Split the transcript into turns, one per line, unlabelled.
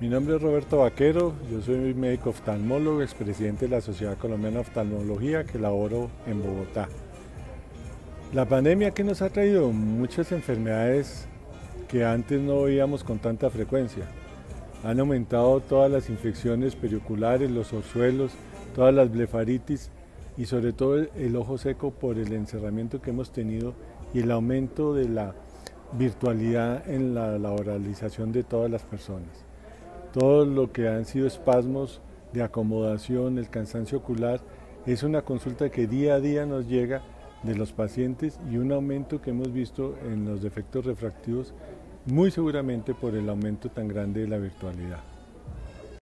Mi nombre es Roberto Vaquero, yo soy médico oftalmólogo, expresidente de la Sociedad Colombiana de Oftalmología que laboro en Bogotá. La pandemia que nos ha traído muchas enfermedades que antes no veíamos con tanta frecuencia. Han aumentado todas las infecciones perioculares, los orzuelos, todas las blefaritis y sobre todo el, ojo seco por el encerramiento que hemos tenido y el aumento de la virtualidad en la laboralización de todas las personas todo lo que han sido espasmos de acomodación, el cansancio ocular, es una consulta que día a día nos llega de los pacientes y un aumento que hemos visto en los defectos refractivos, muy seguramente por el aumento tan grande de la virtualidad.